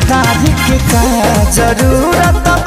तारीख का ज़रूरत